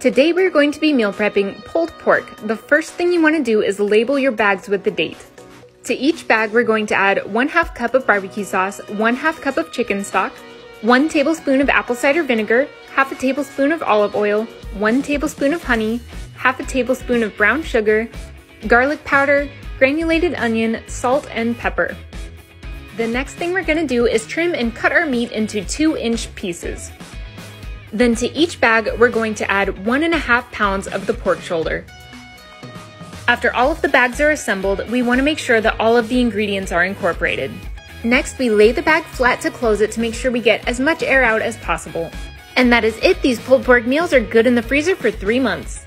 Today we're going to be meal prepping pulled pork. The first thing you want to do is label your bags with the date. To each bag we're going to add 1 half cup of barbecue sauce, 1 half cup of chicken stock, 1 tablespoon of apple cider vinegar, half a tablespoon of olive oil, 1 tablespoon of honey, half a tablespoon of brown sugar, garlic powder, granulated onion, salt, and pepper. The next thing we're gonna do is trim and cut our meat into two inch pieces. Then to each bag, we're going to add one and a half pounds of the pork shoulder. After all of the bags are assembled, we wanna make sure that all of the ingredients are incorporated. Next, we lay the bag flat to close it to make sure we get as much air out as possible. And that is it, these pulled pork meals are good in the freezer for three months.